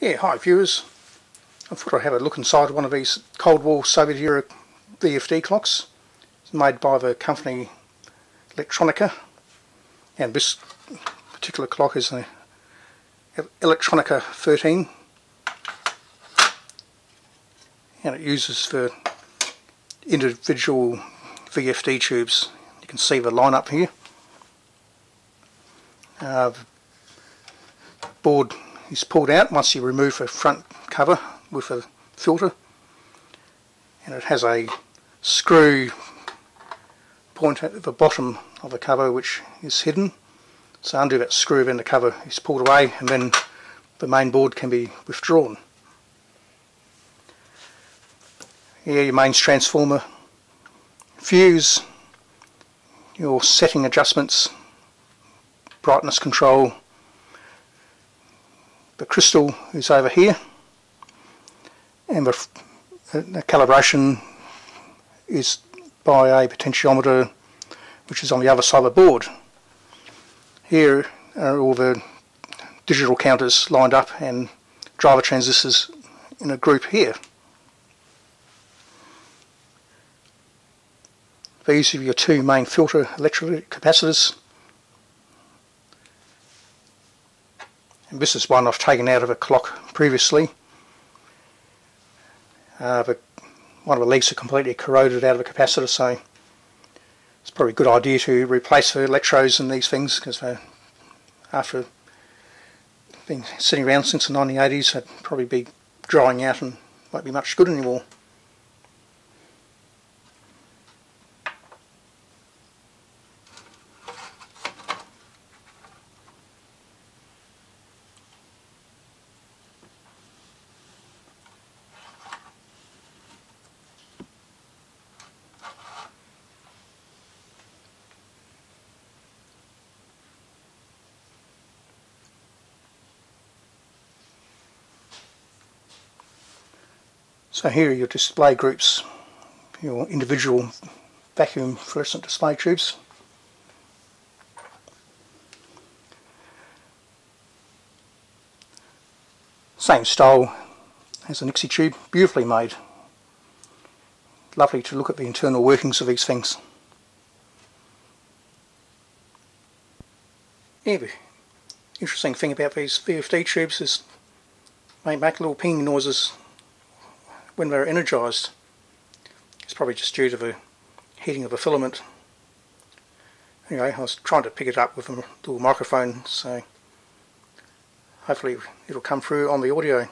Yeah, hi viewers. I thought I'd have a look inside one of these Cold War Soviet era VFD clocks. It's made by the company Elektronika and this particular clock is an Elektronika 13 and it uses the individual VFD tubes. You can see the line up here. Uh, board is pulled out once you remove the front cover with a filter. And it has a screw point at the bottom of the cover which is hidden. So undo that screw then the cover is pulled away and then the main board can be withdrawn. Here your mains transformer fuse your setting adjustments brightness control the crystal is over here and the, the calibration is by a potentiometer which is on the other side of the board. Here are all the digital counters lined up and driver transistors in a group here. These are your two main filter electrolytic capacitors This is one I've taken out of a clock previously. Uh, one of the legs are completely corroded out of a capacitor so it's probably a good idea to replace the electrodes in these things because after being sitting around since the 1980s they'd probably be drying out and won't be much good anymore. So here are your display groups, your individual vacuum fluorescent display tubes. Same style as a Nixie tube, beautifully made. Lovely to look at the internal workings of these things. Yeah, the interesting thing about these VFD tubes is they make little ping noises when they're energized. It's probably just due to the heating of the filament. Anyway, I was trying to pick it up with a little microphone, so hopefully it'll come through on the audio.